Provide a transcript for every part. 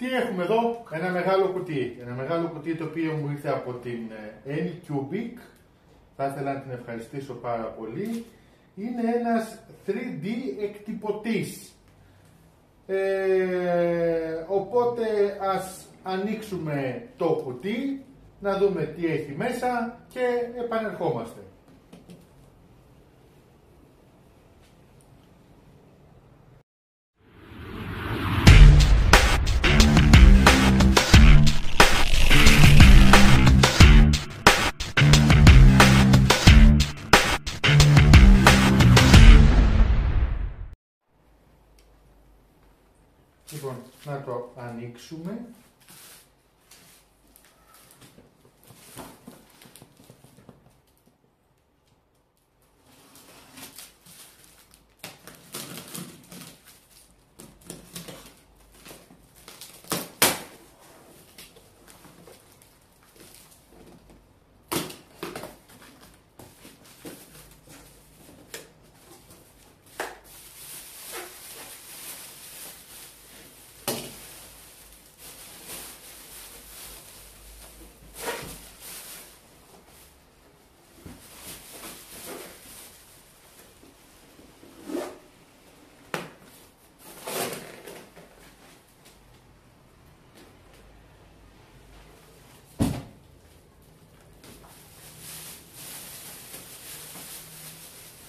Τι έχουμε εδώ, ένα μεγάλο κουτί. Ένα μεγάλο κουτί το οποίο μου ήρθε από την ε, Anycubic. Θα ήθελα να την ευχαριστήσω πάρα πολύ. Είναι ένας 3D εκτυπωτής. Ε, οπότε ας ανοίξουμε το κουτί, να δούμε τι έχει μέσα και επανερχόμαστε. Το ανοίξουμε.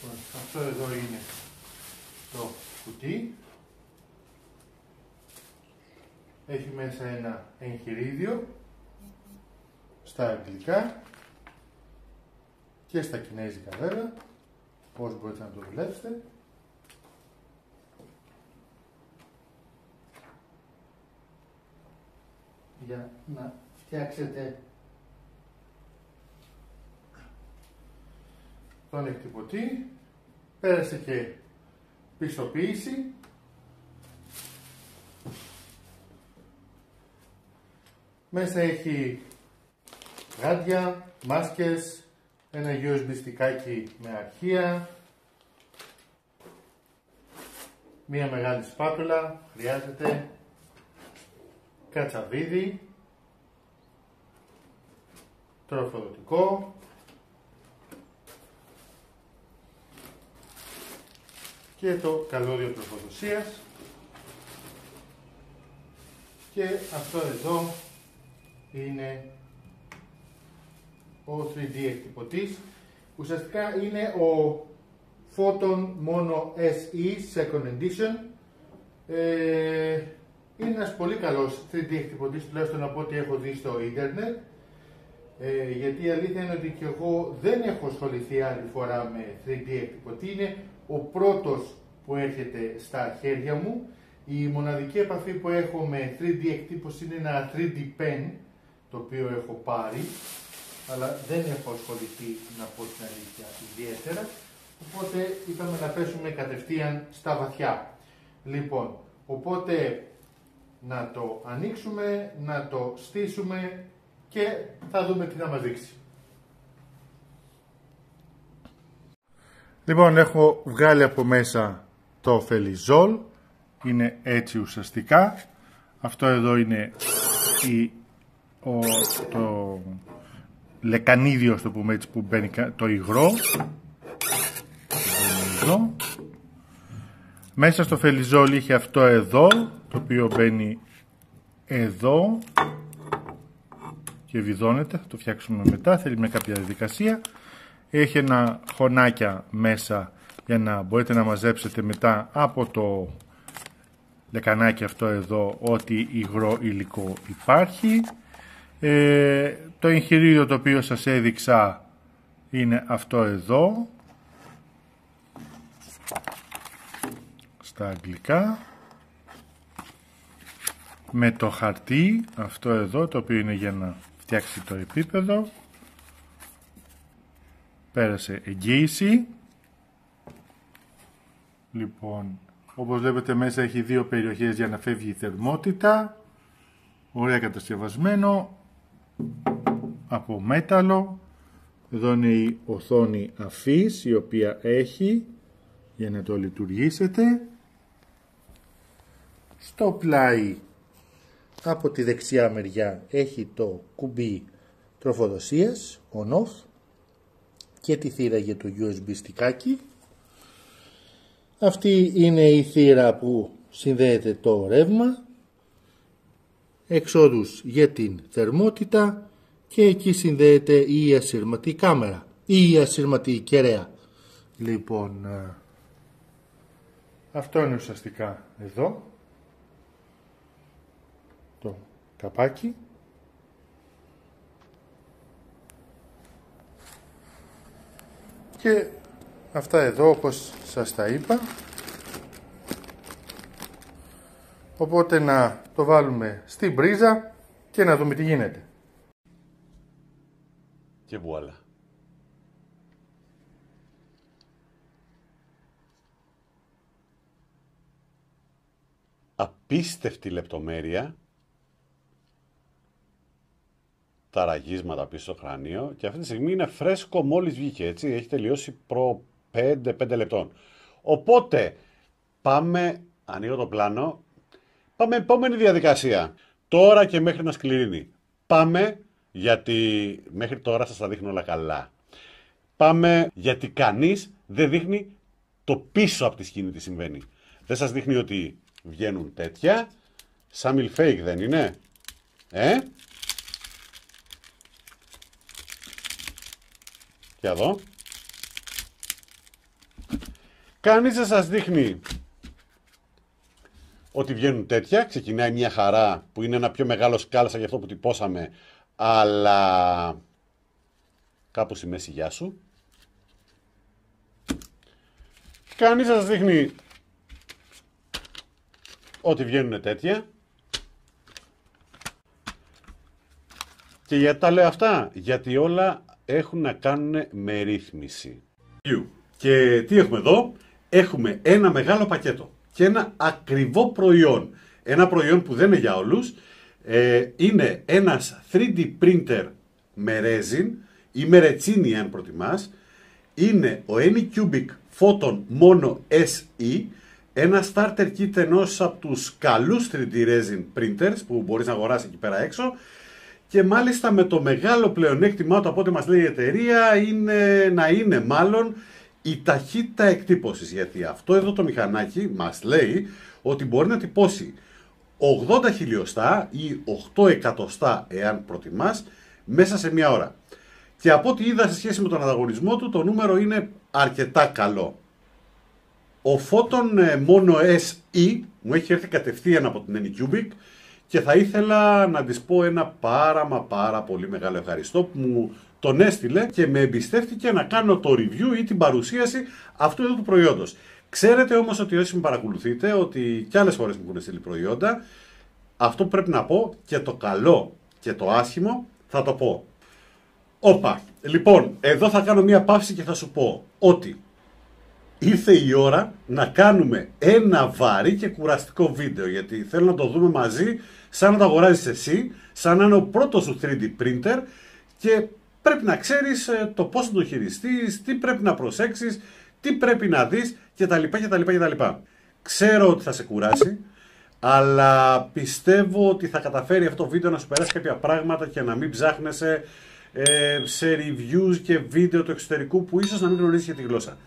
Λοιπόν, Αυτό εδώ είναι το κουτί. Έχει μέσα ένα εγχειρίδιο στα αγγλικά και στα κινέζικα βέβαια, πώς μπορείτε να το δουλέψετε. Για να φτιάξετε τον εκτυπωτή, πέρασε και πιστοποίηση. Μέσα έχει γάντια, μάσκες, ένα USB στικάκι με αρχεία, μία μεγάλη σπάτουλα, χρειάζεται, κατσαβίδι, τροφοδοτικό, και το καλώδιο τροφοδοσίας και αυτό εδώ είναι ο 3D εκτυπωτής. Ουσιαστικά είναι ο Photon Mono SE Second Edition. Ε, είναι ένας πολύ καλός 3D εκτυπωτής τουλάχιστον από ό,τι έχω δει στο ίντερνετ. Ε, γιατί η αλήθεια είναι ότι και εγώ δεν έχω ασχοληθεί άλλη φορά με 3D εκτυπωτή. Είναι ο πρώτος που έρχεται στα χέρια μου. Η μοναδική επαφή που έχω με 3D εκτύπωση είναι ένα 3D pen, το οποίο έχω πάρει, αλλά δεν έχω ασχοληθεί, να πω την αλήθεια, ιδιαίτερα. Οπότε είπαμε να πέσουμε κατευθείαν στα βαθιά. Λοιπόν, οπότε να το ανοίξουμε, να το στήσουμε και θα δούμε τι θα μας δείξει. Λοιπόν, έχω βγάλει από μέσα το φελιζόλ. Είναι έτσι ουσιαστικά. Αυτό εδώ είναι η, ο, το λεκανίδιο, το πούμε έτσι, που μπαίνει το υγρό. Το Μέσα στο φελιζόλ είχε αυτό εδώ, το οποίο μπαίνει εδώ και βιδώνεται. Θα το φτιάξουμε μετά, θέλει με κάποια διαδικασία. Έχει ένα χωνάκια μέσα για να μπορείτε να μαζέψετε μετά από το λεκανάκι αυτό εδώ ότι υγρό υλικό υπάρχει. Ε, το εγχειρίδιο το οποίο σας έδειξα είναι αυτό εδώ. Στα αγγλικά. Με το χαρτί αυτό εδώ το οποίο είναι για να φτιάξει το επίπεδο πέρασε εγγύηση. Λοιπόν όπως βλέπετε μέσα έχει δύο περιοχές για να φεύγει η θερμότητα. Ωραία κατασκευασμένο. Από μέταλλο. Εδώ είναι η οθόνη αφής η οποία έχει για να το λειτουργήσετε. Στο πλάι από τη δεξιά μεριά έχει το κουμπί τροφοδοσίας on-off και τη θύρα για το USB στικάκι. Αυτή είναι η θύρα που συνδέεται το ρεύμα, εξόδους για την θερμότητα και εκεί συνδέεται η ασύρματη κάμερα ή η ασύρματη κεραία. Λοιπόν, ε, αυτό είναι ουσιαστικά εδώ το καπάκι. Και αυτά εδώ όπως σας τα είπα. Οπότε να το βάλουμε στην πρίζα και να δούμε τι γίνεται. Και βουάλα. Απίστευτη λεπτομέρεια τα ραγίσματα πίσω στο κρανίο και αυτή τη στιγμή είναι φρέσκο μόλις βγήκε, έτσι, έχει τελειώσει προ 5-5 λεπτών. Οπότε, πάμε, ανοίγω το πλάνο, πάμε επόμενη διαδικασία. Τώρα και μέχρι να σκληρίνει. Πάμε, γιατί μέχρι τώρα σας τα δείχνω όλα καλά. Πάμε, γιατί κανείς δεν δείχνει το πίσω από τη σκηνή τι συμβαίνει. Δεν σας δείχνει ότι βγαίνουν τέτοια, σαν milfake δεν είναι, ε, Και εδώ. Κανείς δεν σας δείχνει ότι βγαίνουν τέτοια. Ξεκινάει μια χαρά που είναι ένα πιο μεγάλο σκάλσα για αυτό που τυπώσαμε, αλλά κάπου στη μέση γεια σου. Κανείς δεν σας δείχνει ότι βγαίνουν τέτοια. Και γιατί τα λέω αυτά, γιατί όλα έχουν να κάνουν με ρύθμιση. Και τι έχουμε εδώ, έχουμε ένα μεγάλο πακέτο και ένα ακριβό προϊόν. Ένα προϊόν που δεν είναι για όλους, ε, είναι ένας 3D printer με resin ή με ρετσίνη αν προτιμάς. Είναι ο Anycubic Photon Mono SE, ένα starter kit ενός από τους καλούς 3D resin printers που μπορείς να αγοράσεις εκεί πέρα έξω και μάλιστα με το μεγάλο πλεονέκτημά του από ό,τι μας λέει η εταιρεία είναι να είναι μάλλον η ταχύτητα εκτύπωσης γιατί αυτό εδώ το μηχανάκι μας λέει ότι μπορεί να τυπώσει 80 χιλιοστά ή 8 εκατοστά εάν προτιμάς μέσα σε μια ώρα. Και από ό,τι είδα σε σχέση με τον ανταγωνισμό του το νούμερο είναι αρκετά καλό. Ο Photon ε, Mono SE μου έχει έρθει κατευθείαν από την Anycubic και θα ήθελα να της πω ένα πάρα μα πάρα πολύ μεγάλο ευχαριστώ που μου τον έστειλε και με εμπιστεύτηκε να κάνω το review ή την παρουσίαση αυτού εδώ του προϊόντος. Ξέρετε όμως ότι όσοι με παρακολουθείτε ότι κι άλλες φορές μου έχουν στείλει προϊόντα αυτό που πρέπει να πω και το καλό και το άσχημο θα το πω. Όπα, λοιπόν, εδώ θα κάνω μία παύση και θα σου πω ότι ήρθε η ώρα να κάνουμε ένα βαρύ και κουραστικό βίντεο γιατί θέλω να το δούμε μαζί σαν να το αγοράζεις εσύ, σαν να είναι ο πρώτος σου 3D printer και πρέπει να ξέρεις ε, το πώς θα το χειριστείς, τι πρέπει να προσέξεις, τι πρέπει να δεις κτλ. κτλ, κτλ. Ξέρω ότι θα σε κουράσει, αλλά πιστεύω ότι θα καταφέρει αυτό το βίντεο να σου περάσει κάποια πράγματα και να μην ψάχνεσαι ε, σε reviews και βίντεο του εξωτερικού που ίσως να μην γνωρίζεις για τη γλώσσα.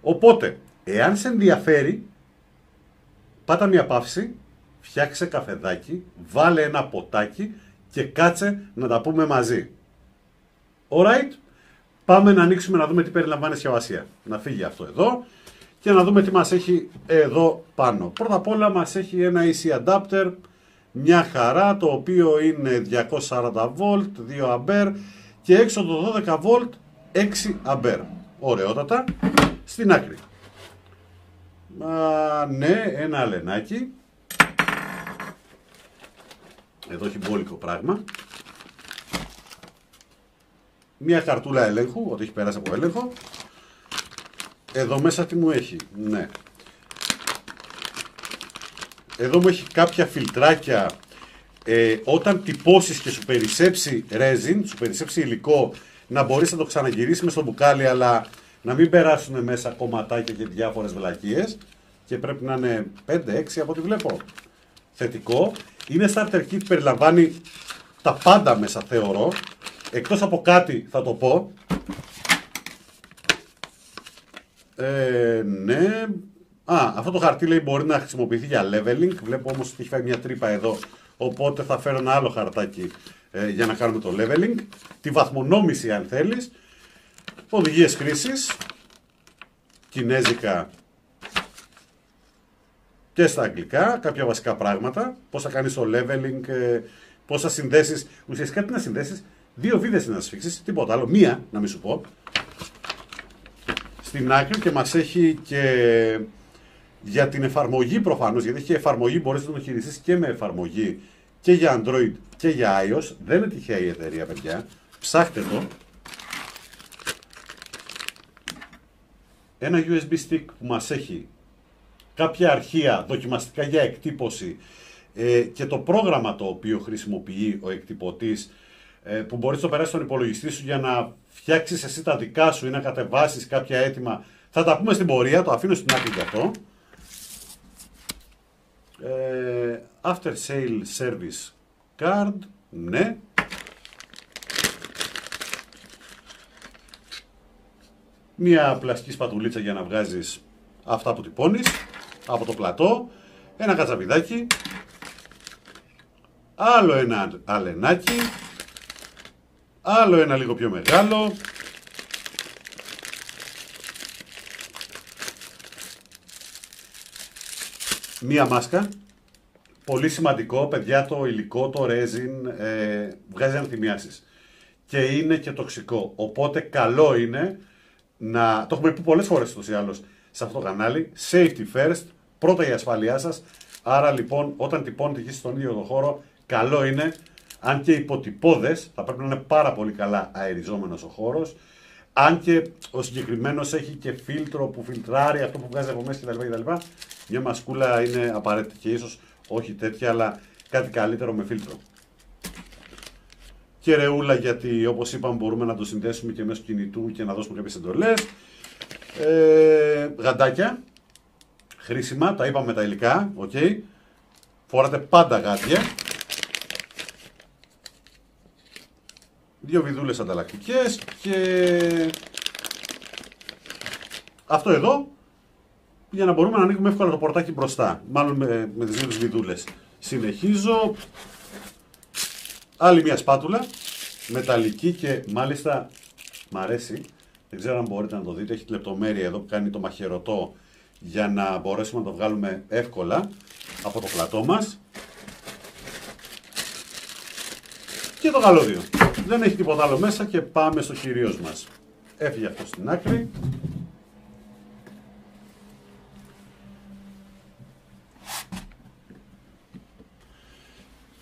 Οπότε, εάν σε ενδιαφέρει, πάτα μια παύση, φτιάξε καφεδάκι, βάλε ένα ποτάκι και κάτσε να τα πούμε μαζί. Alright, πάμε να ανοίξουμε να δούμε τι περιλαμβάνει η συσκευασία. Να φύγει αυτό εδώ και να δούμε τι μας έχει εδώ πάνω. Πρώτα απ' όλα μας έχει ένα AC adapter, μια χαρά, το οποίο είναι 240V, 2A και έξω το 12V, 6A. Ωραιότατα στην άκρη. Α, ναι, ένα αλενάκι. Εδώ έχει μπόλικο πράγμα. Μία καρτούλα ελέγχου, ότι έχει περάσει από έλεγχο. Εδώ μέσα τι μου έχει, ναι. Εδώ μου έχει κάποια φιλτράκια ε, όταν τυπώσεις και σου περισσέψει resin, σου περισσέψει υλικό, να μπορείς να το ξαναγυρίσεις μες στο μπουκάλι, αλλά να μην περάσουν μέσα κομματάκια και διάφορες βλακίες και πρέπει να είναι 5-6 από ό,τι βλέπω. Θετικό. Είναι starter kit, περιλαμβάνει τα πάντα μέσα θεωρώ. Εκτός από κάτι θα το πω. Ε, ναι. Α, αυτό το χαρτί λέει μπορεί να χρησιμοποιηθεί για leveling. Βλέπω όμως ότι έχει φάει μια τρύπα εδώ. Οπότε θα φέρω ένα άλλο χαρτάκι ε, για να κάνουμε το leveling. Τη βαθμονόμηση αν θέλεις. Οδηγίες χρήσης. Κινέζικα και στα αγγλικά, κάποια βασικά πράγματα. Πώς θα κάνεις το leveling, ε, πώς θα συνδέσεις. Ουσιαστικά τι να συνδέσεις. Δύο βίδες να σφίξεις, τίποτα άλλο. Μία, να μην σου πω. Στην άκρη και μας έχει και για την εφαρμογή προφανώς, γιατί έχει εφαρμογή, μπορείς να το χειριστείς και με εφαρμογή και για Android και για iOS. Δεν είναι τυχαία η εταιρεία, παιδιά. Ψάχτε το. Ένα USB stick που μας έχει κάποια αρχεία δοκιμαστικά για εκτύπωση ε, και το πρόγραμμα το οποίο χρησιμοποιεί ο εκτυπωτής ε, που μπορείς να το περάσεις στον υπολογιστή σου για να φτιάξεις εσύ τα δικά σου ή να κατεβάσεις κάποια έτοιμα. Θα τα πούμε στην πορεία, το αφήνω στην άκρη αυτό. Ε, after sale service card, ναι. Μία πλαστική σπατουλίτσα για να βγάζεις αυτά που τυπώνεις από το πλατό. Ένα κατσαβιδάκι. Άλλο ένα αλενάκι. Άλλο ένα λίγο πιο μεγάλο. Μία μάσκα. Πολύ σημαντικό, παιδιά, το υλικό, το resin, ε, βγάζει ανθυμιάσεις. Και είναι και τοξικό. Οπότε καλό είναι να... Το έχουμε πει πολλές φορές ούτως ή άλλως σε αυτό το κανάλι. Safety first. Πρώτα η ασφάλειά σας. Άρα λοιπόν όταν τυπώνετε εκεί στον ίδιο το χώρο, καλό είναι, αν και υποτυπώδες, θα πρέπει να είναι πάρα πολύ καλά αεριζόμενος ο χώρος, αν και ο συγκεκριμένος έχει και φίλτρο που φιλτράρει αυτό που βγάζει από μέσα κτλ. κτλ. Μια μασκούλα είναι απαραίτητη και ίσως όχι τέτοια, αλλά κάτι καλύτερο με φίλτρο. Και ρεούλα γιατί όπως είπαμε μπορούμε να το συνδέσουμε και μέσω κινητού και να δώσουμε κάποιες εντολές. Ε, γαντάκια. Χρήσιμα, τα είπαμε τα υλικά. Okay. Φοράτε πάντα γάντια. δύο βιδούλες ανταλλακτικές και αυτό εδώ για να μπορούμε να ανοίγουμε εύκολα το πορτάκι μπροστά. Μάλλον με, με τις δύο βιδούλες. Συνεχίζω. Άλλη μια σπάτουλα. Μεταλλική και μάλιστα μ' αρέσει. Δεν ξέρω αν μπορείτε να το δείτε. Έχει τη λεπτομέρεια εδώ που κάνει το μαχαιρωτό για να μπορέσουμε να το βγάλουμε εύκολα από το πλατό μας. Και το καλώδιο. Δεν έχει τίποτα άλλο μέσα και πάμε στο κυρίως μας. Έφυγε αυτό στην άκρη.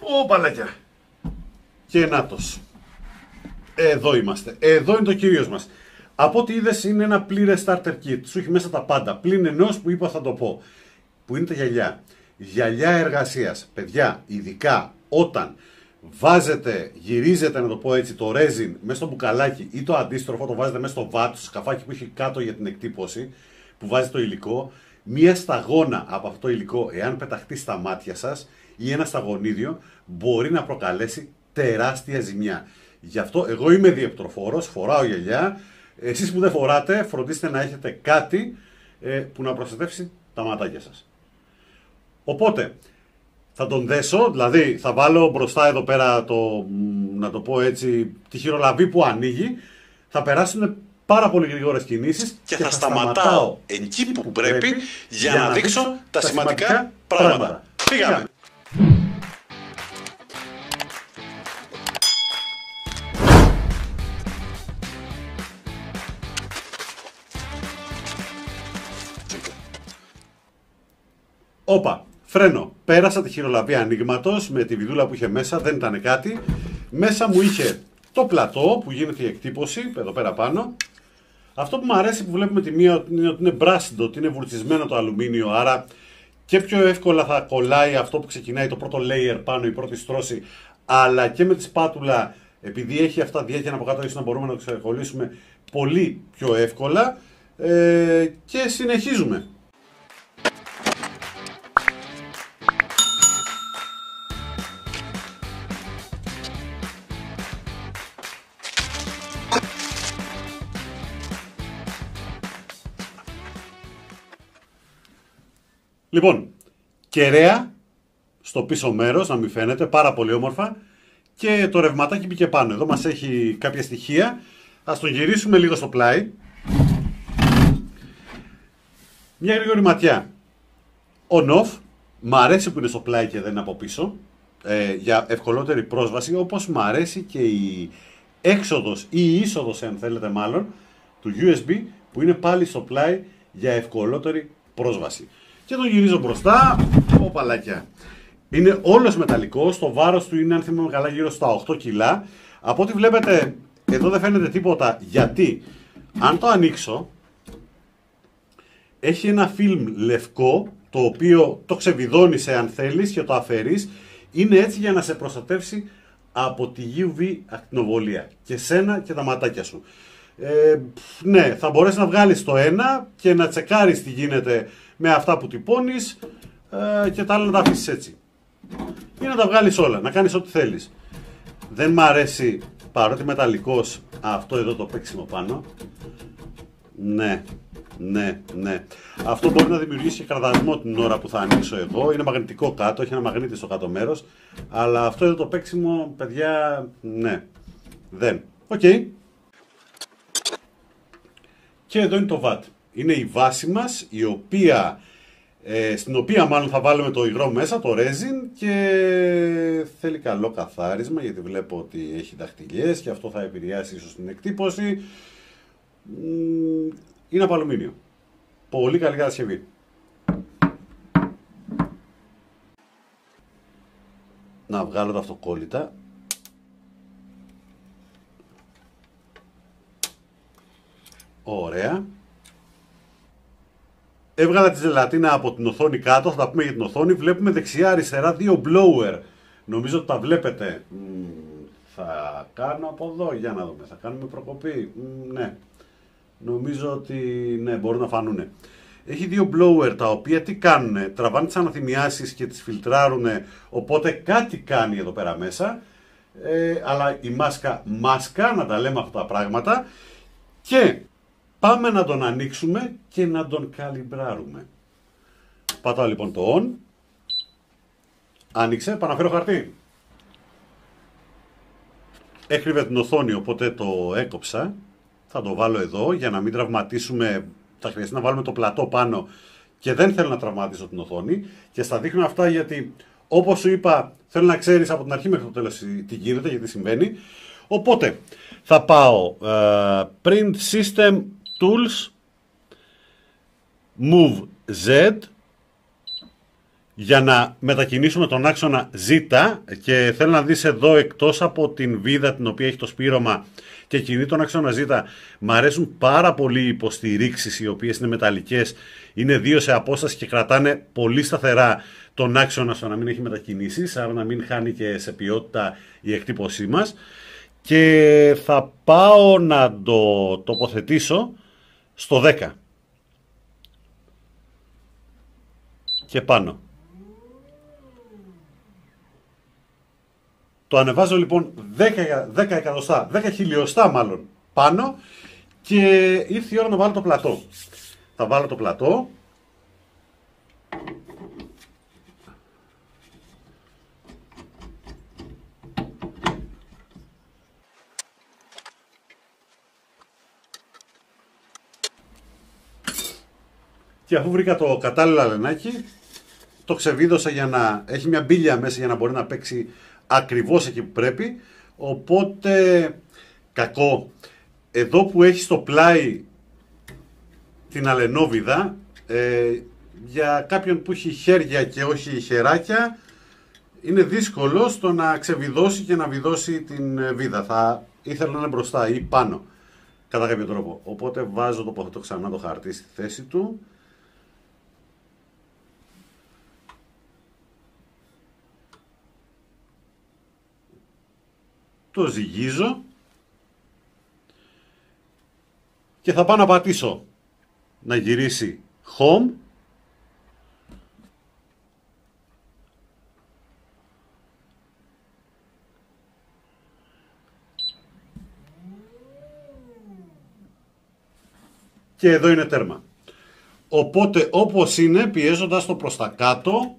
Ω παλάκια. Και νάτος. Εδώ είμαστε. Εδώ είναι το κυρίως μας. Από ό,τι είδες είναι ένα πλήρε starter kit. Σου έχει μέσα τα πάντα. Πλην ενός που είπα θα το πω. Που είναι τα γυαλιά. Γυαλιά εργασίας. Παιδιά, ειδικά όταν βάζετε, γυρίζετε να το πω έτσι, το resin μέσα στο μπουκαλάκι ή το αντίστροφο το βάζετε μέσα στο βάτ, στο σκαφάκι που έχει κάτω για την εκτύπωση, που βάζει το υλικό, μία σταγόνα από αυτό το υλικό, εάν πεταχτεί στα μάτια σας ή ένα σταγονίδιο, μπορεί να προκαλέσει τεράστια ζημιά. Γι' αυτό εγώ είμαι διεπτροφόρος, φοράω γυαλιά, εσείς που δεν φοράτε, φροντίστε να έχετε κάτι ε, που να προστατεύσει τα ματάκια σας. Οπότε, θα τον δέσω, δηλαδή θα βάλω μπροστά εδώ πέρα το, να το πω έτσι, τη χειρολαβή που ανοίγει, θα περάσουν πάρα πολύ γρήγορες κινήσεις και, θα, σταματάω εκεί που, πρέπει για, να, δείξω τα σημαντικά, πράγματα. Φύγαμε. Όπα, φρένο. Πέρασα τη χειρολαβή ανοίγματος με τη βιδούλα που είχε μέσα, δεν ήταν κάτι. Μέσα μου είχε το πλατό που γίνεται η εκτύπωση, εδώ πέρα πάνω. Αυτό που μου αρέσει που βλέπουμε τη μία είναι ότι είναι μπράσιντο, ότι είναι βουρτσισμένο το αλουμίνιο, άρα και πιο εύκολα θα κολλάει αυτό που ξεκινάει το πρώτο layer πάνω, η πρώτη στρώση, αλλά και με τη σπάτουλα, επειδή έχει αυτά διέκαινα από κάτω, ίσως να μπορούμε να το ξεκολλήσουμε πολύ πιο εύκολα. Ε, και συνεχίζουμε. Λοιπόν, κεραία στο πίσω μέρος, να μην φαίνεται, πάρα πολύ όμορφα. Και το ρευματάκι μπήκε πάνω. Εδώ μας έχει κάποια στοιχεία. Ας το γυρίσουμε λίγο στο πλάι. Μια γρήγορη ματιά. On-off. Μ' αρέσει που είναι στο πλάι και δεν είναι από πίσω. Ε, για ευκολότερη πρόσβαση. Όπως μ' αρέσει και η έξοδος ή η είσοδος, αν θέλετε μάλλον, του USB που είναι πάλι στο πλάι για ευκολότερη πρόσβαση. Και τον γυρίζω μπροστά. Οπαλάκια. Είναι όλος μεταλλικός. Το βάρος του είναι, αν θυμάμαι καλά, γύρω στα 8 κιλά. Από ό,τι βλέπετε, εδώ δεν φαίνεται τίποτα. Γιατί, αν το ανοίξω, έχει ένα φιλμ λευκό, το οποίο το ξεβιδώνεις αν θέλεις και το αφαιρείς. Είναι έτσι για να σε προστατεύσει από τη UV ακτινοβολία και σένα και τα ματάκια σου. Ε, ναι, θα μπορέσεις να βγάλεις το ένα και να τσεκάρεις τι γίνεται με αυτά που τυπώνεις ε, και τα άλλα να τα αφήσεις έτσι. Ή να τα βγάλεις όλα, να κάνεις ό,τι θέλεις. Δεν μ' αρέσει παρότι μεταλλικός αυτό εδώ το παίξιμο πάνω. Ναι, ναι, ναι. Αυτό μπορεί να δημιουργήσει και κραδασμό την ώρα που θα ανοίξω εδώ. Είναι μαγνητικό κάτω, έχει ένα μαγνήτη στο κάτω μέρος. Αλλά αυτό εδώ το παίξιμο, παιδιά, ναι. Δεν. Οκ. Και εδώ είναι το VAT. Είναι η βάση μας, η οποία, ε, στην οποία μάλλον θα βάλουμε το υγρό μέσα, το resin και θέλει καλό καθάρισμα γιατί βλέπω ότι έχει δαχτυλιές και αυτό θα επηρεάσει ίσως την εκτύπωση. Είναι από αλουμίνιο. Πολύ καλή κατασκευή. Να βγάλω τα αυτοκόλλητα. Ωραία. Έβγαλα τη ζελατίνα από την οθόνη κάτω, θα τα πούμε για την οθόνη. Βλέπουμε δεξιά-αριστερά δύο blower. Νομίζω ότι τα βλέπετε. θα κάνω από εδώ, για να δούμε. Θα κάνουμε προκοπή. ναι. Νομίζω ότι ναι, μπορούν να φανούν. Έχει δύο blower τα οποία τι κάνουν, τραβάνε τις αναθυμιάσεις και τις φιλτράρουν, οπότε κάτι κάνει εδώ πέρα μέσα. Ε, αλλά η μάσκα μάσκα, να τα λέμε αυτά τα πράγματα. Και πάμε να τον ανοίξουμε και να τον καλυμπράρουμε. Πατάω λοιπόν το on. Άνοιξε, παναφέρω χαρτί. Έκρυβε την οθόνη, οπότε το έκοψα θα το βάλω εδώ για να μην τραυματίσουμε, θα χρειαστεί να βάλουμε το πλατό πάνω και δεν θέλω να τραυματίσω την οθόνη και στα δείχνω αυτά γιατί όπως σου είπα θέλω να ξέρεις από την αρχή μέχρι το τέλος τι γίνεται, γιατί συμβαίνει. Οπότε θα πάω uh, Print System Tools Move Z για να μετακινήσουμε τον άξονα Z και θέλω να δεις εδώ εκτός από την βίδα την οποία έχει το σπήρωμα και κινεί τον άξονα Z μου αρέσουν πάρα πολύ οι υποστηρίξεις οι οποίες είναι μεταλλικές. Είναι δύο σε απόσταση και κρατάνε πολύ σταθερά τον άξονα στο να μην έχει μετακινήσεις άρα να μην χάνει και σε ποιότητα η εκτύπωσή μας. Και θα πάω να το τοποθετήσω στο 10 και πάνω Το ανεβάζω λοιπόν 10, 10 εκατοστά, 10 χιλιοστά μάλλον πάνω και ήρθε η ώρα να βάλω το πλατό. Θα βάλω το πλατό. Και αφού βρήκα το κατάλληλο αλενάκι, το ξεβίδωσα για να έχει μια μπίλια μέσα για να μπορεί να παίξει ακριβώς εκεί που πρέπει. Οπότε, κακό. Εδώ που έχει στο πλάι την αλενόβιδα, ε, για κάποιον που έχει χέρια και όχι χεράκια, είναι δύσκολο στο να ξεβιδώσει και να βιδώσει την ε, βίδα. Θα ήθελα να είναι μπροστά ή πάνω, κατά κάποιο τρόπο. Οπότε βάζω το ποθετώ ξανά το χαρτί στη θέση του. Το ζυγίζω και θα πάω να πατήσω να γυρίσει home και εδώ είναι τέρμα. Οπότε όπως είναι πιέζοντας το προς τα κάτω.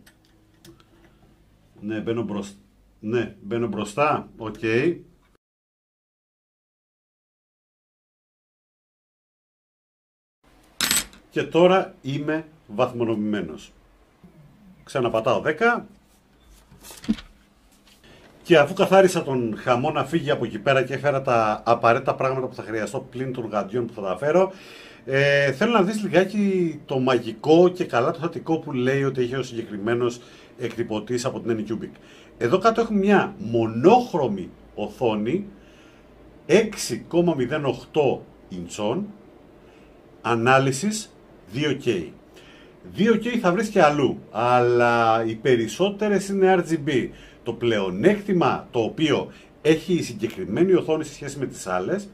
Ναι, μπαίνω μπροστά. Ναι, μπαίνω μπροστά. Οκ. Και τώρα είμαι βαθμονομημένος. Ξαναπατάω 10. Και αφού καθάρισα τον χαμό να φύγει από εκεί πέρα και έφερα τα απαραίτητα πράγματα που θα χρειαστώ πλην των γαντιών που θα τα φέρω, ε, θέλω να δεις λιγάκι το μαγικό και καλά το θετικό που λέει ότι έχει ο συγκεκριμένος εκτυπωτής από την Anycubic. Εδώ κάτω έχουμε μια μονόχρωμη οθόνη 6,08 ιντσών ανάλυσης 2K. 2K θα βρεις και αλλού, αλλά οι περισσότερες είναι RGB. Το πλεονέκτημα το οποίο έχει η συγκεκριμένη οθόνη σε σχέση με τις άλλες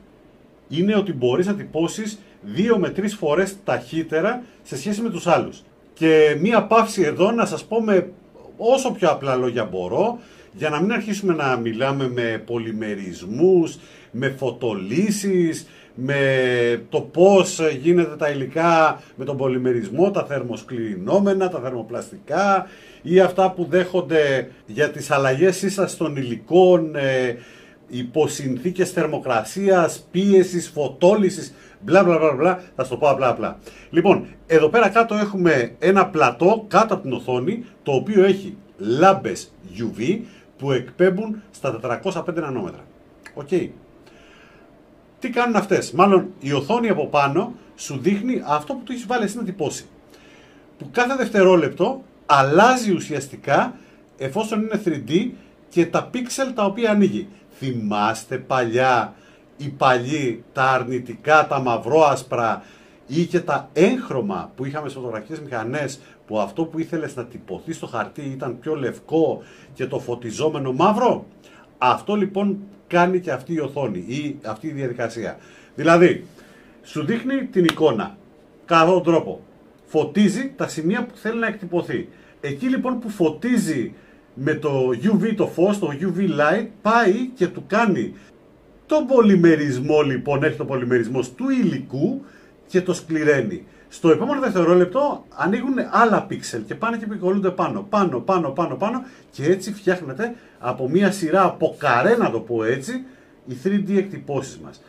είναι ότι μπορείς να τυπώσεις 2 με 3 φορές ταχύτερα σε σχέση με τους άλλους. Και μία παύση εδώ να σας πω με όσο πιο απλά λόγια μπορώ, για να μην αρχίσουμε να μιλάμε με πολυμερισμούς, με φωτολύσεις, με το πώς γίνεται τα υλικά με τον πολυμερισμό, τα θερμοσκληρινόμενα, τα θερμοπλαστικά ή αυτά που δέχονται για τις αλλαγές ίστασης των υλικών ε, υπό συνθήκες θερμοκρασίας, πίεσης, φωτόλυσης, μπλα μπλα μπλα μπλα, θα σου το πω απλά απλά. Λοιπόν, εδώ πέρα κάτω έχουμε ένα πλατό κάτω από την οθόνη, το οποίο έχει λάμπες UV που εκπέμπουν στα 405 νανόμετρα. Οκ. Τι κάνουν αυτές; Μάλλον η οθόνη από πάνω σου δείχνει αυτό που του έχεις βάλει εσύ να τυπώσει. Που κάθε δευτερόλεπτο αλλάζει ουσιαστικά εφόσον είναι 3D και τα πίξελ τα οποία ανοίγει. Θυμάστε παλιά οι παλιοί, τα αρνητικά, τα μαυρόασπρα ή και τα έγχρωμα που είχαμε στις φωτογραφικές μηχανές που αυτό που ήθελες να τυπωθείς στο χαρτί ήταν πιο λευκό και το φωτιζόμενο μαύρο; Αυτό λοιπόν κάνει και αυτή η οθόνη ή αυτή η διαδικασία. Δηλαδή, σου δείχνει την εικόνα κατά τρόπο. Φωτίζει τα σημεία που θέλει να εκτυπωθεί. Εκεί λοιπόν που φωτίζει με το UV το φως, το UV light, πάει και του κάνει τον πολυμερισμό λοιπόν, έχει το πολυμερισμό του υλικού και το σκληραίνει. Στο επόμενο δευτερόλεπτο ανοίγουν άλλα πίξελ και πάνε και πικολούνται πάνω, πάνω, πάνω, πάνω, πάνω και έτσι φτιάχνεται από μια σειρά από καρέ, να το πω έτσι, οι 3D εκτυπώσεις μας.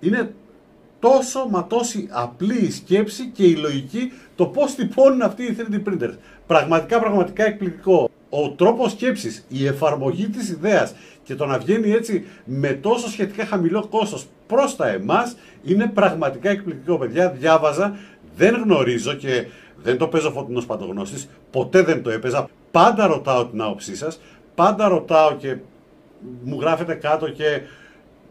Είναι τόσο μα τόση απλή η σκέψη και η λογική το πώς τυπώνουν αυτοί οι 3D printers. Πραγματικά, πραγματικά εκπληκτικό. Ο τρόπος σκέψης, η εφαρμογή της ιδέας και το να βγαίνει έτσι με τόσο σχετικά χαμηλό κόστος προς τα εμάς είναι πραγματικά εκπληκτικό παιδιά. Διάβαζα, δεν γνωρίζω και δεν το παίζω φωτεινός παντογνώστης, ποτέ δεν το έπαιζα. Πάντα ρωτάω την άποψή σας, πάντα ρωτάω και μου γράφετε κάτω και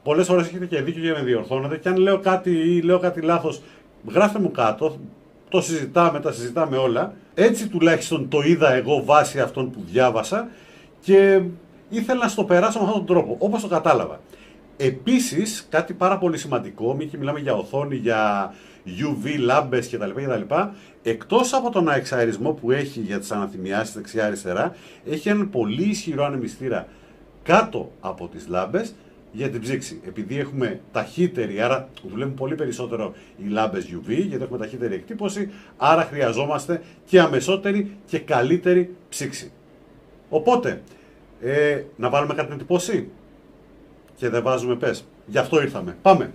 πολλές φορές έχετε και δίκιο για να με διορθώνετε και αν λέω κάτι ή λέω κάτι λάθος, γράφτε μου κάτω, το συζητάμε, τα συζητάμε όλα. Έτσι τουλάχιστον το είδα εγώ βάσει αυτών που διάβασα και ήθελα να στο περάσω με αυτόν τον τρόπο, όπως το κατάλαβα. Επίσης, κάτι πάρα πολύ σημαντικό, μη και μιλάμε για οθόνη, για UV, λάμπες κτλ. κτλ εκτός από τον αεξαερισμό που έχει για τις αναθυμιάσεις δεξιά-αριστερά, έχει έναν πολύ ισχυρό ανεμιστήρα κάτω από τις λάμπες για την ψήξη. Επειδή έχουμε ταχύτερη, άρα δουλεύουν πολύ περισσότερο οι λάμπες UV, γιατί έχουμε ταχύτερη εκτύπωση, άρα χρειαζόμαστε και αμεσότερη και καλύτερη ψήξη. Οπότε, ε, να βάλουμε κάτι να τυπώσει; Και δεν βάζουμε πες. Γι' αυτό ήρθαμε. Πάμε.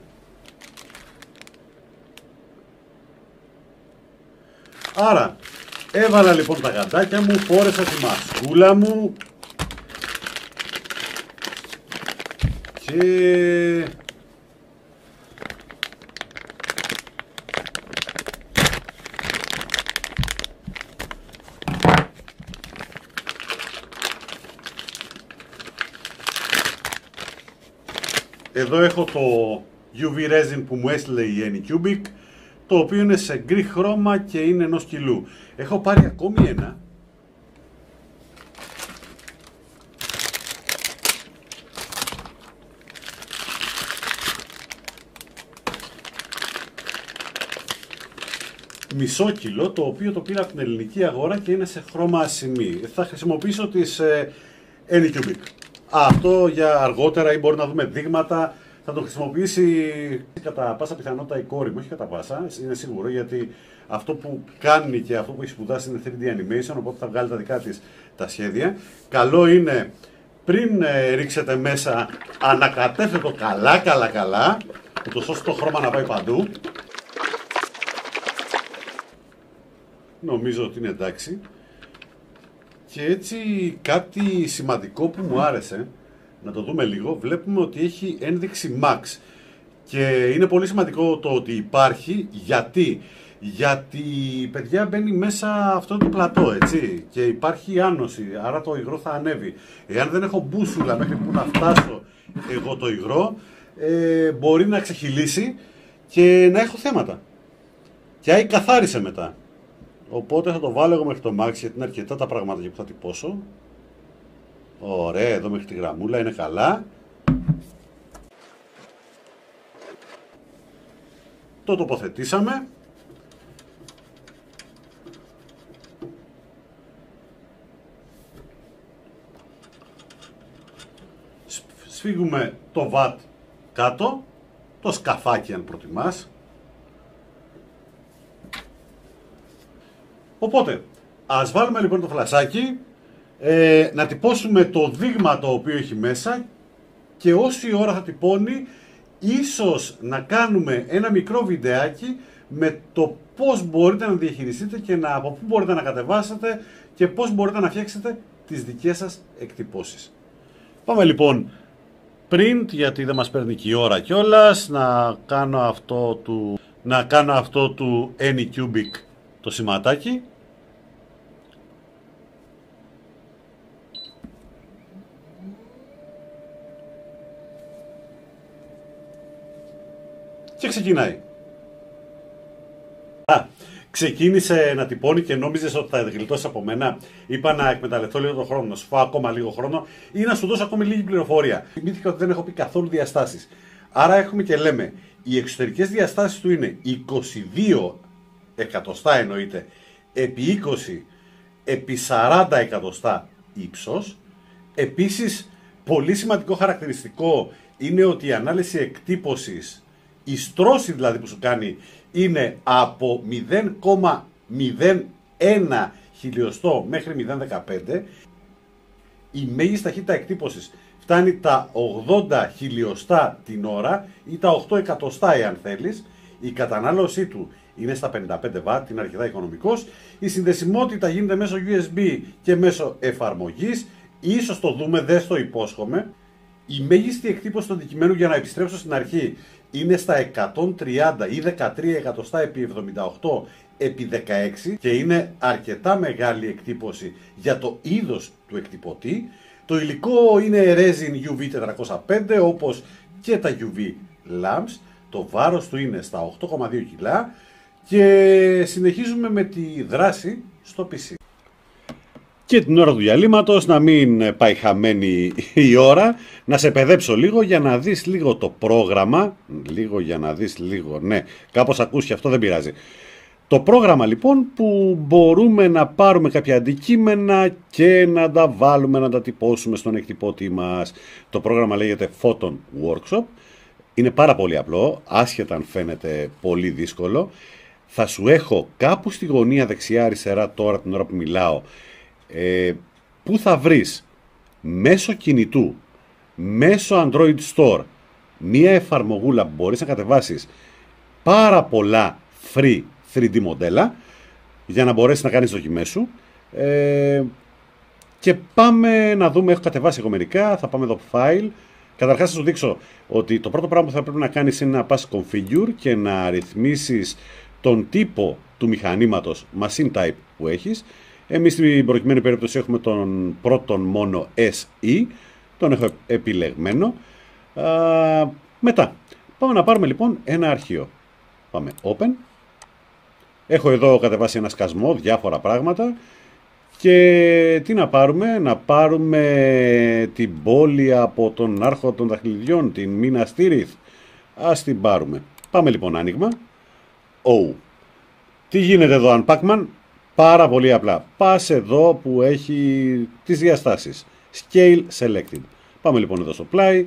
Άρα, έβαλα λοιπόν τα γαντάκια μου, φόρεσα τη μασκούλα μου και... Εδώ έχω το UV resin που μου έστειλε η Anycubic το οποίο είναι σε γκρι χρώμα και είναι ενός κιλού. Έχω πάρει ακόμη ένα. Μισό κιλό, το οποίο το πήρα από την ελληνική αγορά και είναι σε χρώμα ασημή. Θα χρησιμοποιήσω τις ε, Anycubic. Αυτό για αργότερα ή μπορεί να δούμε δείγματα θα το χρησιμοποιήσει κατά πάσα πιθανότητα η κόρη μου, όχι κατά πάσα, είναι σίγουρο γιατί αυτό που κάνει και αυτό που έχει σπουδάσει είναι 3D animation, οπότε θα βγάλει τα δικά της τα σχέδια. Καλό είναι πριν ε, ρίξετε μέσα, ανακατέστε το καλά, καλά, καλά, ούτως ώστε το χρώμα να πάει παντού. Νομίζω ότι είναι εντάξει. Και έτσι κάτι σημαντικό που μου άρεσε, να το δούμε λίγο, βλέπουμε ότι έχει ένδειξη Max. Και είναι πολύ σημαντικό το ότι υπάρχει, γιατί; Γιατί παιδιά μπαίνει μέσα αυτό το πλατό, έτσι, και υπάρχει άνοση, άρα το υγρό θα ανέβει. Εάν δεν έχω μπούσουλα μέχρι που να φτάσω εγώ το υγρό, ε, μπορεί να ξεχυλήσει και να έχω θέματα. Και άι καθάρισε μετά. Οπότε θα το βάλω εγώ μέχρι το max γιατί είναι αρκετά τα πράγματα που θα τυπώσω. Ωραία, εδώ μέχρι τη γραμμούλα είναι καλά. Το τοποθετήσαμε. σφίγγουμε το βατ κάτω, το σκαφάκι αν προτιμάς. Οπότε, ας βάλουμε λοιπόν το φλασάκι, ε, να τυπώσουμε το δείγμα το οποίο έχει μέσα και όση ώρα θα τυπώνει, ίσως να κάνουμε ένα μικρό βιντεάκι με το πώς μπορείτε να διαχειριστείτε και να, από πού μπορείτε να κατεβάσετε και πώς μπορείτε να φτιάξετε τις δικές σας εκτυπώσεις. Πάμε λοιπόν print γιατί δεν μας παίρνει και η ώρα κιόλας να κάνω αυτό του να κάνω αυτό του Anycubic το σηματάκι και ξεκινάει. Α, ξεκίνησε να τυπώνει και νόμιζες ότι θα γλιτώσεις από μένα. Είπα να εκμεταλλευτώ λίγο τον χρόνο, να σου φάω ακόμα λίγο χρόνο ή να σου δώσω ακόμη λίγη πληροφορία. Θυμήθηκα ότι δεν έχω πει καθόλου διαστάσεις. Άρα έχουμε και λέμε, οι εξωτερικές διαστάσεις του είναι 22 εκατοστά εννοείται επί 20 επί 40 εκατοστά ύψος. Επίσης, πολύ σημαντικό χαρακτηριστικό είναι ότι η ανάλυση εκτύπωσης, η στρώση δηλαδή που σου κάνει είναι από 0,01 χιλιοστό μέχρι 0,15 η μέγιστη ταχύτητα εκτύπωσης φτάνει τα 80 χιλιοστά την ώρα ή τα 8 εκατοστά εάν θέλεις η κατανάλωσή του είναι στα 55 W, είναι αρκετά οικονομικός. Η συνδεσιμότητα γίνεται μέσω USB και μέσω εφαρμογής. Ίσως το δούμε, δεν το υπόσχομαι. Η μέγιστη εκτύπωση του αντικειμένου για να επιστρέψω στην αρχή είναι στα 130 ή 13 εκατοστά επί 78 επί 16 και είναι αρκετά μεγάλη εκτύπωση για το είδος του εκτυπωτή. Το υλικό είναι resin UV405 όπως και τα UV lamps. Το βάρος του είναι στα 8,2 κιλά και συνεχίζουμε με τη δράση στο PC και την ώρα του διαλύματος να μην πάει χαμένη η ώρα, να σε παιδέψω λίγο για να δεις λίγο το πρόγραμμα, λίγο για να δεις λίγο, ναι, κάπως ακούσει αυτό δεν πειράζει. Το πρόγραμμα λοιπόν που μπορούμε να πάρουμε κάποια αντικείμενα και να τα βάλουμε να τα τυπώσουμε στον εκτυπώτη μας. Το πρόγραμμα λέγεται Photon Workshop. Είναι πάρα πολύ απλό, άσχετα αν φαίνεται πολύ δύσκολο. Θα σου έχω κάπου στη γωνία δεξιά-αριστερά τώρα την ώρα που μιλάω ε, που θα βρεις μέσω κινητού, μέσω Android Store, μία εφαρμογούλα που μπορείς να κατεβάσεις πάρα πολλά free 3D μοντέλα για να μπορέσεις να κάνεις δοκιμές σου. Ε, και πάμε να δούμε, έχω κατεβάσει εγώ μερικά, θα πάμε εδώ file. Καταρχάς θα σου δείξω ότι το πρώτο πράγμα που θα πρέπει να κάνεις είναι να πας configure και να ρυθμίσεις τον τύπο του μηχανήματος machine type που έχεις εμείς στην προκειμένη περίπτωση έχουμε τον πρώτον μόνο SE, τον έχω επιλεγμένο. Α, μετά, πάμε να πάρουμε λοιπόν ένα αρχείο. Πάμε Open. Έχω εδώ κατεβάσει ένα σκασμό, διάφορα πράγματα. Και τι να πάρουμε, να πάρουμε την πόλη από τον άρχο των δαχτυλιδιών, την Μίνα Στήριθ. Ας την πάρουμε. Πάμε λοιπόν άνοιγμα. Oh. Τι γίνεται εδώ, Unpackman. Πάρα πολύ απλά. Πας εδώ που έχει τις διαστάσεις. Scale selected. Πάμε λοιπόν εδώ στο πλάι.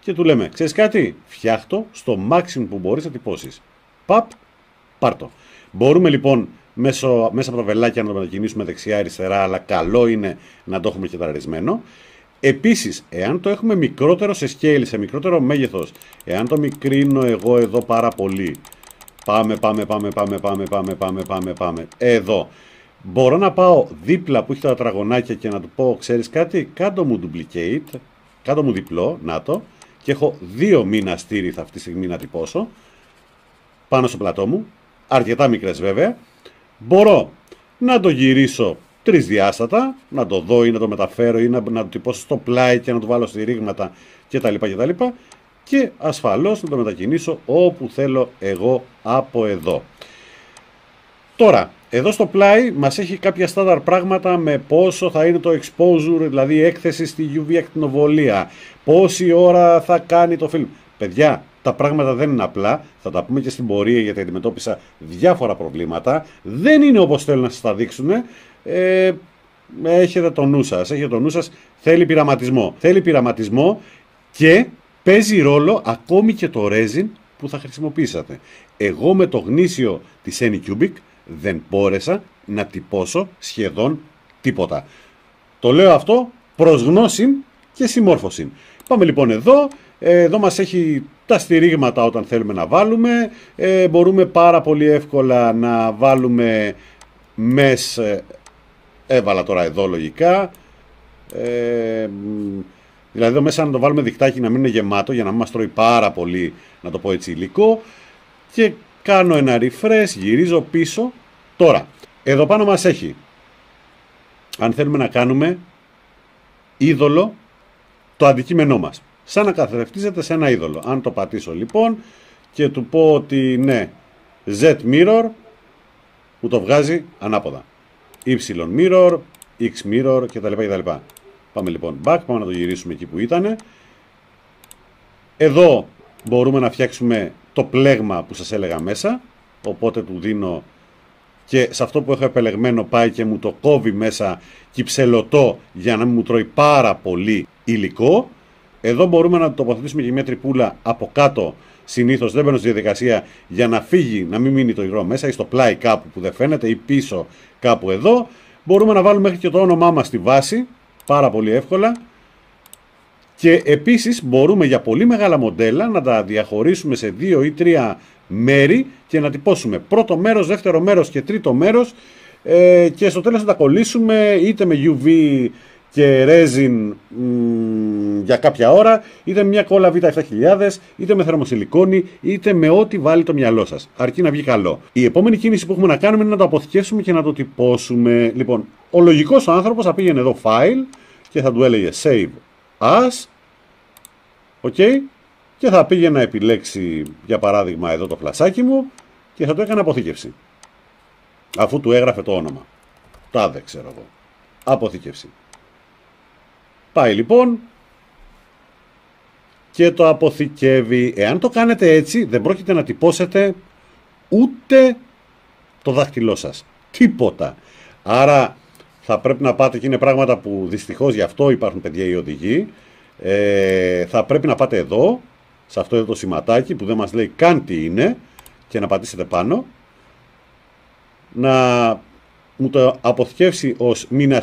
και του λέμε, ξέρεις κάτι, φτιάχτο στο maximum που μπορείς να τυπώσεις. Παπ, πάρτο. Μπορούμε λοιπόν μέσω, μέσα από τα βελάκια να το μετακινήσουμε δεξιά-αριστερά, αλλά καλό είναι να το έχουμε και ταραρισμένο. Επίσης, εάν το έχουμε μικρότερο σε scale, σε μικρότερο μέγεθος, εάν το μικρύνω εγώ εδώ πάρα πολύ, πάμε, πάμε, πάμε, πάμε, πάμε, πάμε, πάμε, πάμε, πάμε, εδώ. Μπορώ να πάω δίπλα που έχει τα τετραγωνάκια και να του πω, ξέρεις κάτι, κάτω μου duplicate, κάτω μου διπλό, να το, και έχω δύο μήνα στήρι αυτή τη στιγμή να τυπώσω, πάνω στο πλατό μου, αρκετά μικρές βέβαια, μπορώ να το γυρίσω τρισδιάστατα, να το δω ή να το μεταφέρω ή να, να το τυπώσω στο πλάι και να το βάλω στηρίγματα κτλ. κτλ. Και ασφαλώς να το μετακινήσω όπου θέλω εγώ από εδώ. Τώρα, εδώ στο πλάι μας έχει κάποια στάνταρ πράγματα με πόσο θα είναι το exposure, δηλαδή η έκθεση στη UV ακτινοβολία, πόση ώρα θα κάνει το φιλμ. Παιδιά, τα πράγματα δεν είναι απλά, θα τα πούμε και στην πορεία γιατί αντιμετώπισα διάφορα προβλήματα. Δεν είναι όπως θέλουν να σας τα δείξουν. Ε, έχετε το νου σας, έχετε το νου σας, θέλει πειραματισμό. Θέλει πειραματισμό και παίζει ρόλο ακόμη και το resin που θα χρησιμοποιήσατε. Εγώ με το γνήσιο της Anycubic δεν μπόρεσα να τυπώσω σχεδόν τίποτα. Το λέω αυτό προς γνώση και συμμόρφωση. Πάμε λοιπόν εδώ. Εδώ μας έχει τα στηρίγματα όταν θέλουμε να βάλουμε. Ε, μπορούμε πάρα πολύ εύκολα να βάλουμε μες... Ε, έβαλα τώρα εδώ λογικά. Ε, δηλαδή εδώ μέσα να το βάλουμε δικτάκι να μην είναι γεμάτο για να μην μας τρώει πάρα πολύ, να το πω έτσι, υλικό. Και κάνω ένα refresh, γυρίζω πίσω. Τώρα, εδώ πάνω μας έχει, αν θέλουμε να κάνουμε είδωλο το αντικείμενό μας. Σαν να καθρεφτίζεται σε ένα είδωλο. Αν το πατήσω λοιπόν και του πω ότι ναι, Z mirror, που το βγάζει ανάποδα. Y mirror, X mirror κτλ. κτλ. Πάμε λοιπόν back, πάμε να το γυρίσουμε εκεί που ήταν. Εδώ μπορούμε να φτιάξουμε το πλέγμα που σας έλεγα μέσα. Οπότε του δίνω και σε αυτό που έχω επελεγμένο πάει και μου το κόβει μέσα κυψελωτό για να μην μου τρώει πάρα πολύ υλικό. Εδώ μπορούμε να τοποθετήσουμε και μια τρυπούλα από κάτω. Συνήθως δεν μπαίνω στη διαδικασία για να φύγει, να μην μείνει το υγρό μέσα ή στο πλάι κάπου που δεν φαίνεται ή πίσω κάπου εδώ. Μπορούμε να βάλουμε μέχρι και το όνομά μας στη βάση, πάρα πολύ εύκολα. Και επίσης μπορούμε για πολύ μεγάλα μοντέλα να τα διαχωρίσουμε σε δύο ή τρία μέρη και να τυπώσουμε πρώτο μέρος, δεύτερο μέρος και τρίτο μέρος ε, και στο τέλος να τα κολλήσουμε είτε με UV και resin για κάποια ώρα, είτε με μια κόλλα V7000, είτε με θερμοσιλικόνη, είτε με ό,τι βάλει το μυαλό σας. Αρκεί να βγει καλό. Η επόμενη κίνηση που έχουμε να κάνουμε είναι να το αποθηκεύσουμε και να το τυπώσουμε. Λοιπόν, ο λογικός άνθρωπος θα πήγαινε εδώ File και θα του έλεγε Save As. Okay και θα πήγε να επιλέξει για παράδειγμα εδώ το φλασάκι μου και θα το έκανε αποθήκευση. Αφού του έγραφε το όνομα. Τάδε ξέρω εγώ. Αποθήκευση. Πάει λοιπόν και το αποθηκεύει. Εάν το κάνετε έτσι δεν πρόκειται να τυπώσετε ούτε το δάχτυλό σας. Τίποτα. Άρα θα πρέπει να πάτε και είναι πράγματα που δυστυχώς γι' αυτό υπάρχουν παιδιά οι οδηγοί. Ε, θα πρέπει να πάτε εδώ σε αυτό εδώ το σηματάκι που δεν μας λέει καν τι είναι και να πατήσετε πάνω να μου το αποθηκεύσει ως μήνα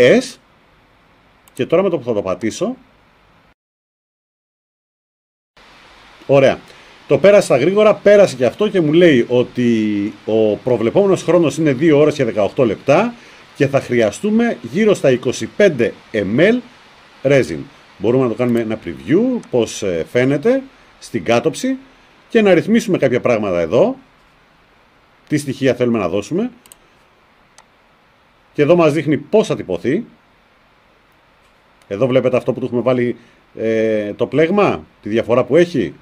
PWMS και τώρα με το που θα το πατήσω ωραία το πέρασε στα γρήγορα, πέρασε και αυτό και μου λέει ότι ο προβλεπόμενος χρόνος είναι 2 ώρες και 18 λεπτά και θα χρειαστούμε γύρω στα 25 ml resin. Μπορούμε να το κάνουμε ένα preview, πώς ε, φαίνεται στην κάτωψη και να ρυθμίσουμε κάποια πράγματα εδώ. Τι στοιχεία θέλουμε να δώσουμε. Και εδώ μας δείχνει πώς θα τυπωθεί. Εδώ βλέπετε αυτό που του έχουμε βάλει ε, το πλέγμα, τη διαφορά που έχει.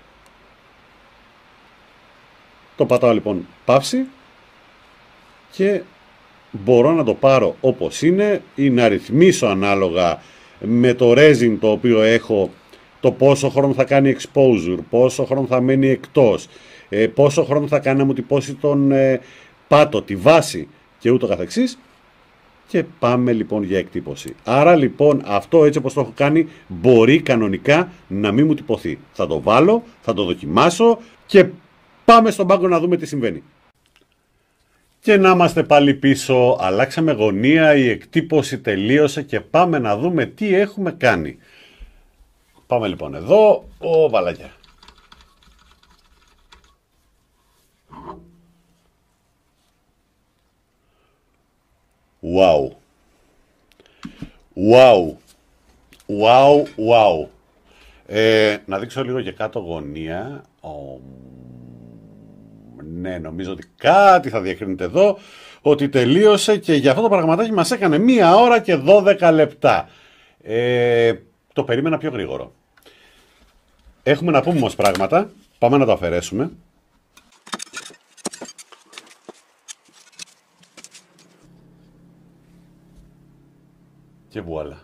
Το πατάω λοιπόν παύση και μπορώ να το πάρω όπως είναι ή να ρυθμίσω ανάλογα με το resin το οποίο έχω το πόσο χρόνο θα κάνει exposure, πόσο χρόνο θα μένει εκτός, ε, πόσο χρόνο θα κάνει να μου τυπώσει τον ε, πάτο, τη βάση και ούτω καθεξής και πάμε λοιπόν για εκτύπωση. Άρα λοιπόν αυτό έτσι όπως το έχω κάνει μπορεί κανονικά να μην μου τυπωθεί. Θα το βάλω, θα το δοκιμάσω και πάμε στον πάγκο να δούμε τι συμβαίνει. Και να είμαστε πάλι πίσω, αλλάξαμε γωνία, η εκτύπωση τελείωσε και πάμε να δούμε τι έχουμε κάνει. Πάμε λοιπόν εδώ, ο Βαλαγιά. Wow. Wow. Wow, wow. Ε, να δείξω λίγο και κάτω γωνία. ναι, νομίζω ότι κάτι θα διακρίνεται εδώ. Ότι τελείωσε και για αυτό το πραγματάκι μας έκανε μία ώρα και 12 λεπτά. Ε, το περίμενα πιο γρήγορο. Έχουμε να πούμε όμως πράγματα. Πάμε να το αφαιρέσουμε. Και βουάλα.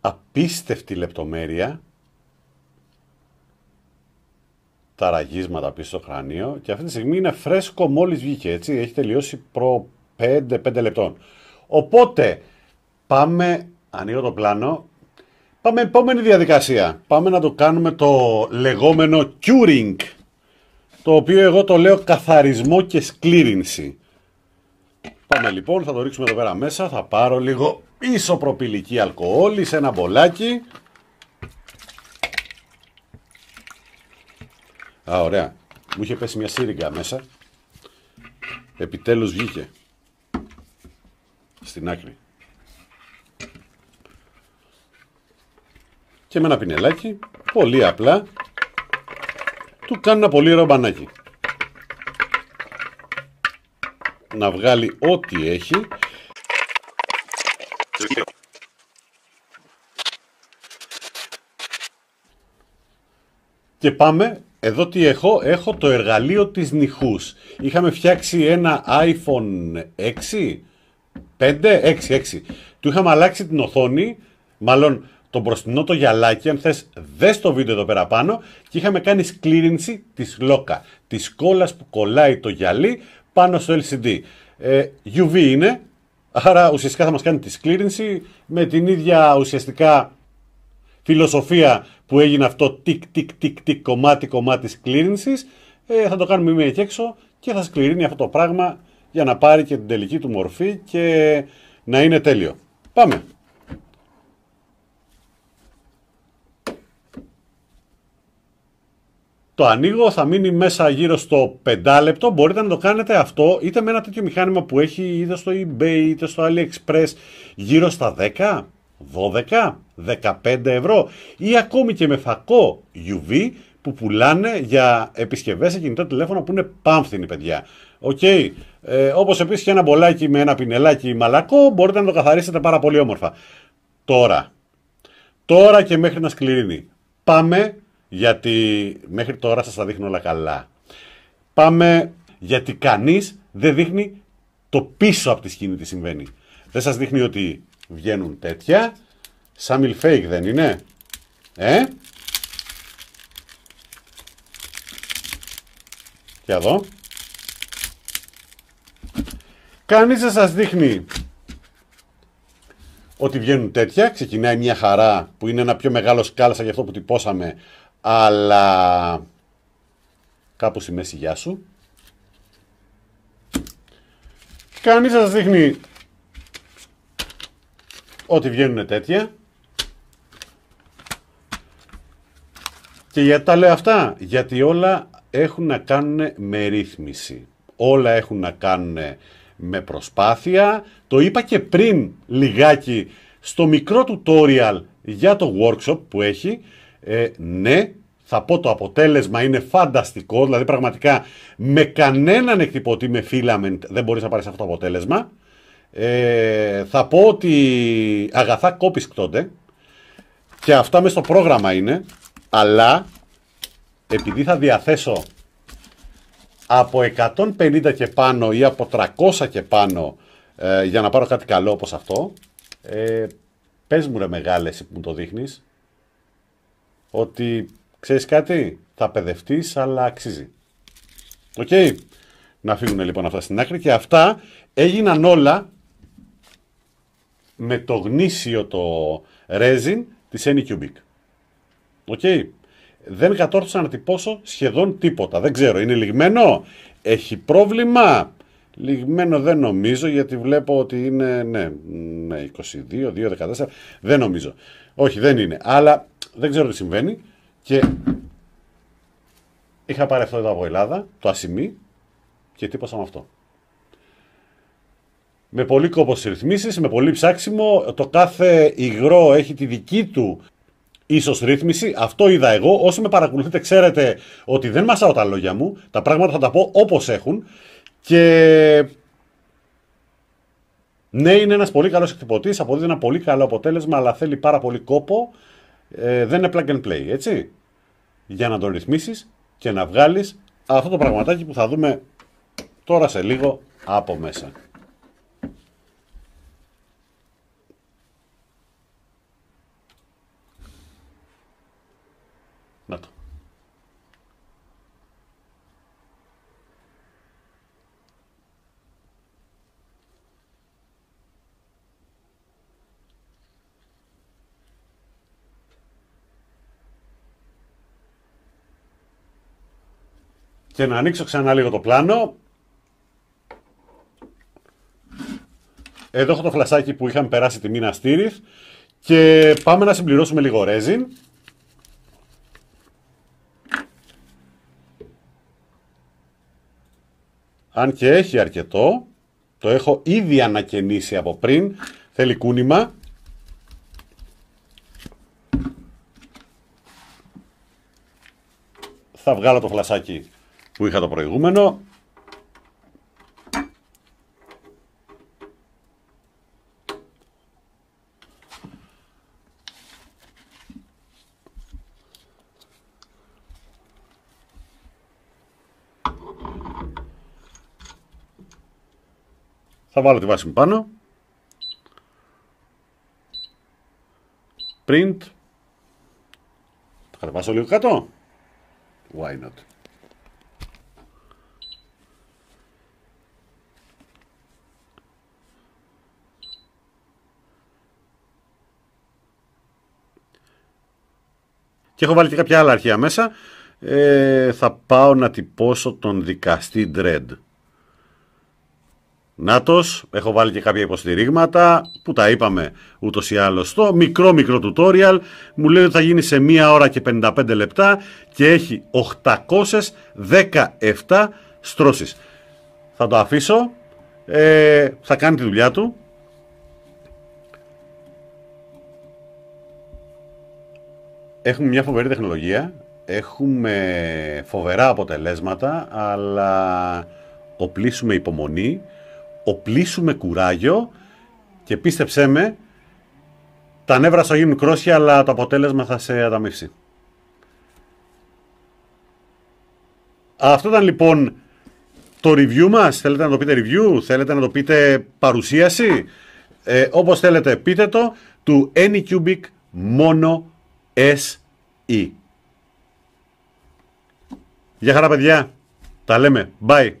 Απίστευτη λεπτομέρεια. Τα ραγίσματα πίσω στο κρανίο και αυτή τη στιγμή είναι φρέσκο μόλις βγήκε έτσι. Έχει τελειώσει προ 5-5 λεπτών. Οπότε πάμε, ανοίγω το πλάνο, πάμε επόμενη διαδικασία. Πάμε να το κάνουμε το λεγόμενο curing το οποίο εγώ το λέω καθαρισμό και σκλήρινση. Πάμε λοιπόν, θα το ρίξουμε εδώ πέρα μέσα, θα πάρω λίγο ισοπροπηλική αλκοόλη σε ένα μπολάκι. Α, ωραία. Μου είχε πέσει μια σύριγγα μέσα. Επιτέλους βγήκε. Στην άκρη. Και με ένα πινελάκι, πολύ απλά, του κάνει ένα πολύ ρομπανάκι. Να βγάλει ό,τι έχει. Και πάμε, εδώ τι έχω, έχω το εργαλείο της νυχούς. Είχαμε φτιάξει ένα iPhone 6, 5, 6, 6. Του είχαμε αλλάξει την οθόνη, μάλλον το μπροστινό το γυαλάκι, αν θες δες το βίντεο εδώ πέρα πάνω και είχαμε κάνει σκλήρινση της λόκα, της κόλλας που κολλάει το γυαλί πάνω στο LCD. Ε, UV είναι, άρα ουσιαστικά θα μας κάνει τη σκλήρινση με την ίδια ουσιαστικά φιλοσοφία που έγινε αυτό τικ τικ τικ τικ κομμάτι κομμάτι σκλήρινσης, ε, θα το κάνουμε μία και έξω και θα σκληρύνει αυτό το πράγμα για να πάρει και την τελική του μορφή και να είναι τέλειο. Πάμε! Το ανοίγω, θα μείνει μέσα γύρω στο 5 λεπτό. Μπορείτε να το κάνετε αυτό είτε με ένα τέτοιο μηχάνημα που έχει είτε στο eBay είτε στο AliExpress γύρω στα 10, 12, 15 ευρώ ή ακόμη και με φακό UV που πουλάνε για επισκευές σε κινητό τηλέφωνο που είναι πάμφθινοι παιδιά. OK. Okay. Ε, όπως επίσης και ένα μπολάκι με ένα πινελάκι μαλακό μπορείτε να το καθαρίσετε πάρα πολύ όμορφα. Τώρα. Τώρα και μέχρι να σκληρύνει. Πάμε γιατί μέχρι τώρα σας τα δείχνω όλα καλά. Πάμε γιατί κανείς δεν δείχνει το πίσω από τη σκηνή τι συμβαίνει. Δεν σας δείχνει ότι βγαίνουν τέτοια. Σαν fake δεν είναι. Ε; Και εδώ. Κανείς δεν σας δείχνει ότι βγαίνουν τέτοια. Ξεκινάει μια χαρά που είναι ένα πιο μεγάλο σκάλασα για αυτό που τυπώσαμε αλλά κάπου στη μέση γεια σου. Κανείς σας δείχνει ότι βγαίνουν τέτοια. Και γιατί τα λέω αυτά, γιατί όλα έχουν να κάνουν με ρύθμιση. Όλα έχουν να κάνουν με προσπάθεια. Το είπα και πριν λιγάκι στο μικρό tutorial για το workshop που έχει, ε, ναι, θα πω το αποτέλεσμα είναι φανταστικό, δηλαδή πραγματικά με κανέναν εκτυπωτή με filament δεν μπορείς να πάρεις αυτό το αποτέλεσμα. Ε, θα πω ότι αγαθά κόπης κτώνται και αυτά μέσα στο πρόγραμμα είναι, αλλά επειδή θα διαθέσω από 150 και πάνω ή από 300 και πάνω ε, για να πάρω κάτι καλό όπως αυτό, ε, πες μου ρε μεγάλε που μου το δείχνεις, ότι ξέρεις κάτι, θα παιδευτείς, αλλά αξίζει. Οκ. Να φύγουν λοιπόν αυτά στην άκρη και αυτά έγιναν όλα με το γνήσιο το resin της Anycubic. OK. Δεν κατόρθωσα να τυπώσω σχεδόν τίποτα. Δεν ξέρω, είναι ληγμένο, έχει πρόβλημα. Ληγμένο δεν νομίζω γιατί βλέπω ότι είναι ναι, ναι 22, 2, 14. Δεν νομίζω. Όχι, δεν είναι. Αλλά δεν ξέρω τι συμβαίνει. Και είχα πάρει αυτό εδώ από Ελλάδα, το ασημί, και τύπωσα με αυτό. Με πολύ κόπος στις ρυθμίσεις, με πολύ ψάξιμο, το κάθε υγρό έχει τη δική του ίσως ρύθμιση. Αυτό είδα εγώ. Όσοι με παρακολουθείτε ξέρετε ότι δεν μασάω τα λόγια μου. Τα πράγματα θα τα πω όπως έχουν. Και ναι, είναι ένας πολύ καλός εκτυπωτής, αποδίδει ένα πολύ καλό αποτέλεσμα, αλλά θέλει πάρα πολύ κόπο. Ε, δεν είναι plug and play, έτσι. Για να το ρυθμίσεις και να βγάλεις αυτό το πραγματάκι που θα δούμε τώρα σε λίγο από μέσα. Να το. Και να ανοίξω ξανά λίγο το πλάνο. Εδώ έχω το φλασάκι που είχαμε περάσει τη μήνα στήριθ και πάμε να συμπληρώσουμε λίγο ρέζιν. Αν και έχει αρκετό, το έχω ήδη ανακαινήσει από πριν, θέλει κούνημα. Θα βγάλω το φλασάκι που είχα το προηγούμενο. Θα βάλω τη βάση μου πάνω. Print. Θα κατεβάσω λίγο κάτω. Why not; Και έχω βάλει και κάποια άλλα αρχεία μέσα. Ε, θα πάω να τυπώσω τον δικαστή Dread. Νάτος, έχω βάλει και κάποια υποστηρίγματα που τα είπαμε ούτως ή άλλως στο μικρό μικρό tutorial. Μου λέει ότι θα γίνει σε 1 ώρα και 55 λεπτά και έχει 817 στρώσεις. Θα το αφήσω, ε, θα κάνει τη δουλειά του. Έχουμε μια φοβερή τεχνολογία, έχουμε φοβερά αποτελέσματα, αλλά οπλίσουμε υπομονή οπλίσουμε κουράγιο και πίστεψέ με, τα νεύρα θα γίνουν κρόσια, αλλά το αποτέλεσμα θα σε ανταμείψει. Αυτό ήταν λοιπόν το review μας. Θέλετε να το πείτε review, θέλετε να το πείτε παρουσίαση; Ε, όπως θέλετε πείτε το, του Anycubic Mono SE. Γεια χαρά παιδιά. Τα λέμε. Bye.